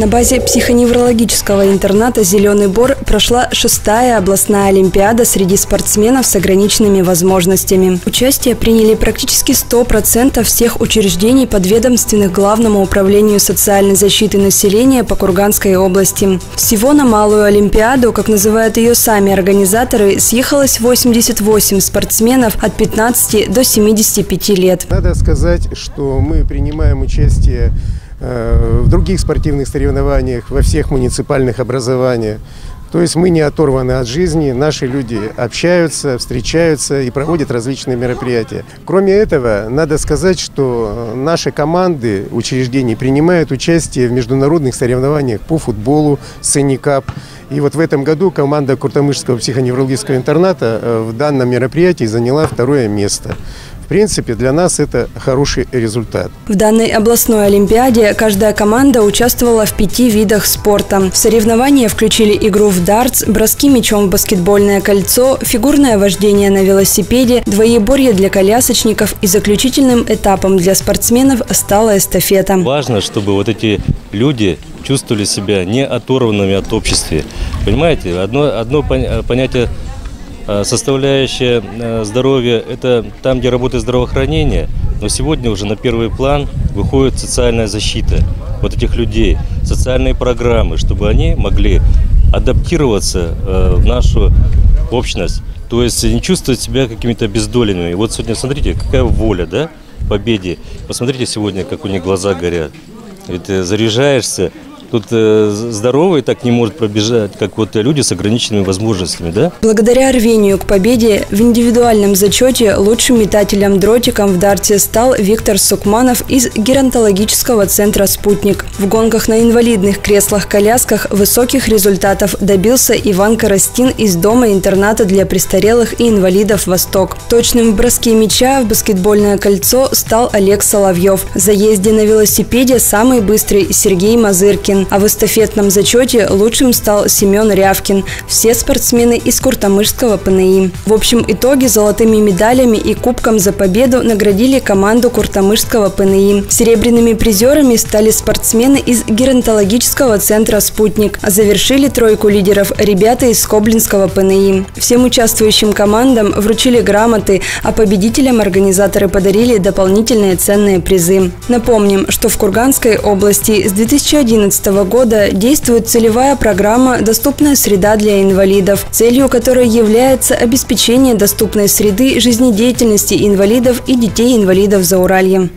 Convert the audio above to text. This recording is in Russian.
На базе психоневрологического интерната «Зеленый бор» прошла шестая областная олимпиада среди спортсменов с ограниченными возможностями. Участие приняли практически 100% всех учреждений подведомственных Главному управлению социальной защиты населения по Курганской области. Всего на малую олимпиаду, как называют ее сами организаторы, съехалось 88 спортсменов от 15 до 75 лет. Надо сказать, что мы принимаем участие в других спортивных соревнованиях, во всех муниципальных образованиях. То есть мы не оторваны от жизни, наши люди общаются, встречаются и проводят различные мероприятия. Кроме этого, надо сказать, что наши команды учреждений принимают участие в международных соревнованиях по футболу, Сеникап. И вот в этом году команда Куртамышского психоневрологического интерната э, в данном мероприятии заняла второе место принципе, для нас это хороший результат. В данной областной олимпиаде каждая команда участвовала в пяти видах спорта. В соревнования включили игру в дартс, броски мячом в баскетбольное кольцо, фигурное вождение на велосипеде, двоеборье для колясочников и заключительным этапом для спортсменов стала эстафета. Важно, чтобы вот эти люди чувствовали себя не оторванными от общества. Понимаете, одно, одно понятие составляющая э, здоровья – это там, где работает здравоохранение, но сегодня уже на первый план выходит социальная защита вот этих людей, социальные программы, чтобы они могли адаптироваться э, в нашу общность, то есть не чувствовать себя какими-то обездоленными. Вот сегодня смотрите, какая воля, да, победе. Посмотрите сегодня, как у них глаза горят. Ведь заряжаешься, Тут э, здоровый так не может пробежать, как вот люди с ограниченными возможностями, да? Благодаря рвению к победе в индивидуальном зачете лучшим метателем-дротиком в дарте стал Виктор Сукманов из геронтологического центра «Спутник». В гонках на инвалидных креслах-колясках высоких результатов добился Иван Коростин из дома-интерната для престарелых и инвалидов «Восток». Точным в броске мяча в баскетбольное кольцо стал Олег Соловьев. В заезде на велосипеде самый быстрый Сергей Мазыркин. А в эстафетном зачете лучшим стал Семен Рявкин. Все спортсмены из Куртамышского ПНИ. В общем итоге золотыми медалями и кубком за победу наградили команду Куртамышского ПНИ. Серебряными призерами стали спортсмены из геронтологического центра «Спутник». А завершили тройку лидеров ребята из Коблинского ПНИ. Всем участвующим командам вручили грамоты, а победителям организаторы подарили дополнительные ценные призы. Напомним, что в Курганской области с 2011 года действует целевая программа «Доступная среда для инвалидов», целью которой является обеспечение доступной среды жизнедеятельности инвалидов и детей-инвалидов за Уральем.